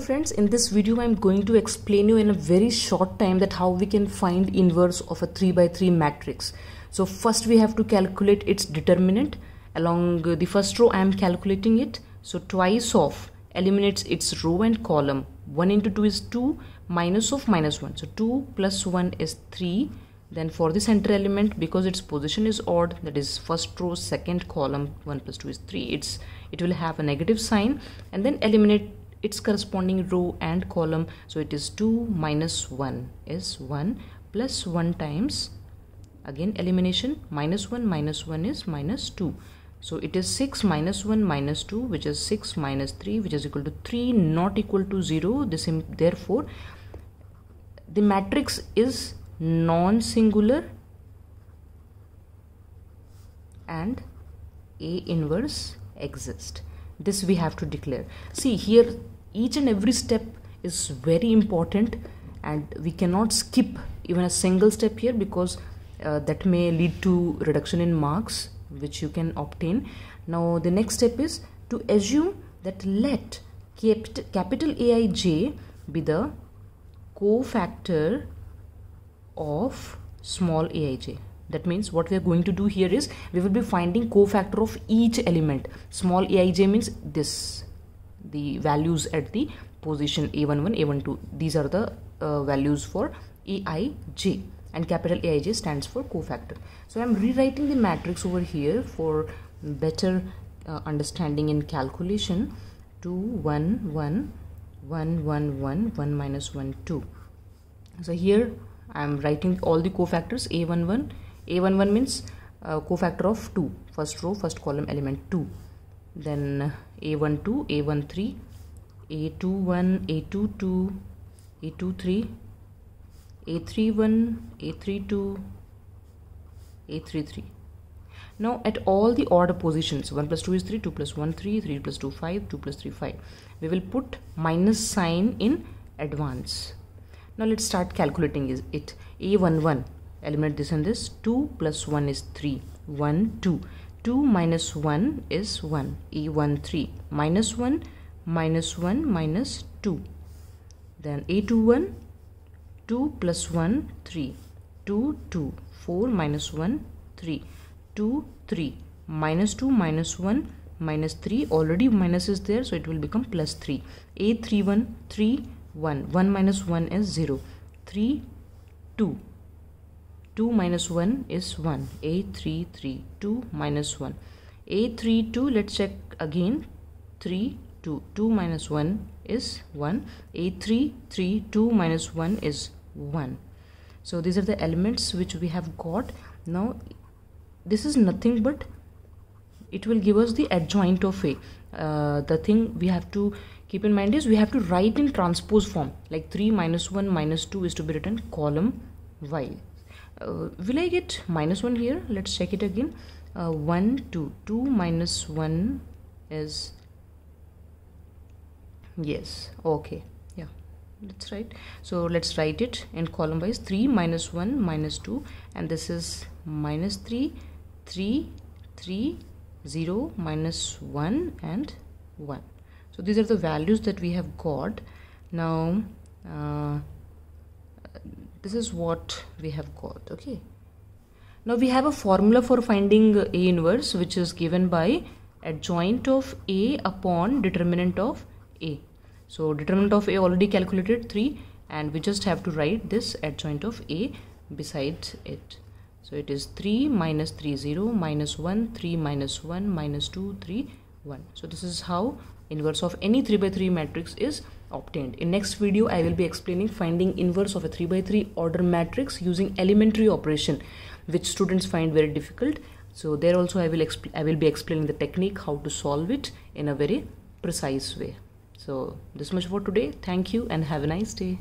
friends in this video i'm going to explain you in a very short time that how we can find inverse of a 3 by 3 matrix. So first we have to calculate its determinant. Along the first row i am calculating it. So twice of eliminates its row and column. 1 into 2 is 2 minus of minus 1 so 2 plus 1 is 3 then for the center element because its position is odd that is first row second column 1 plus 2 is 3 it's it will have a negative sign. And then eliminate its corresponding row and column. So it is 2 minus 1 is 1 plus 1 times again elimination minus 1 minus 1 is minus 2 so it is 6 minus 1 minus 2 which is 6 minus 3 which is equal to 3 not equal to 0 this therefore the matrix is non-singular and A inverse exist this we have to declare. See here each and every step is very important and we cannot skip even a single step here because uh, that may lead to reduction in marks which you can obtain. Now the next step is to assume that let capital Aij be the cofactor of small aij that means what we are going to do here is we will be finding cofactor of each element. Small aij means this the values at the position a11 a12 these are the uh, values for aij and capital aij stands for cofactor. So i'm rewriting the matrix over here for better uh, understanding in calculation. 2 1 1 1 1 1 1 minus 1 2 so here I'm writing all the cofactors a11 a11 means uh, cofactor of 2 first row first column element 2 then a12 a13 a21 a22 a23 a31 a32 a33 now at all the order positions 1 plus 2 is 3 2 plus 1 3 3 plus 2 5 2 plus 3 5 we will put minus sign in advance. Now let's start calculating it. A11 eliminate this and this 2 plus 1 is 3 1 2 2 minus 1 is 1 a13 minus 1 minus 1 minus 2 then a21 2 plus 1 3 2 2 4 minus 1 3 2 3 minus 2 minus 1 minus 3 already minus is there so it will become plus 3 a31 3 1 1 minus 1 is 0 3 2 2 minus 1 is 1 a 3 3 2 minus 1 a 3 2 let's check again. 3 2 2 minus 1 is 1 a 3 3 2 minus 1 is 1 so these are the elements which we have got. Now this is nothing but it will give us the adjoint of a. Uh, the thing we have to keep in mind is we have to write in transpose form. Like 3 minus 1 minus 2 is to be written column while uh, will I get minus 1 here? Let's check it again. Uh, 1 2 2 minus 1 is yes okay yeah that's right. So let's write it in column wise. 3 minus 1 minus 2 and this is minus 3 3 3 0 minus 1 and 1 so these are the values that we have got. Now uh, this is what we have got okay? Now we have a formula for finding a inverse which is given by adjoint of a upon determinant of a. So determinant of a already calculated 3 and we just have to write this adjoint of a beside it. So it is 3 minus 3 0 minus 1 3 minus 1 minus 2 3 1 so this is how inverse of any 3 by 3 matrix is obtained. In next video, I will be explaining finding inverse of a 3 by 3 order matrix using elementary operation, which students find very difficult. So there also I will, I will be explaining the technique, how to solve it in a very precise way. So this much for today. Thank you and have a nice day.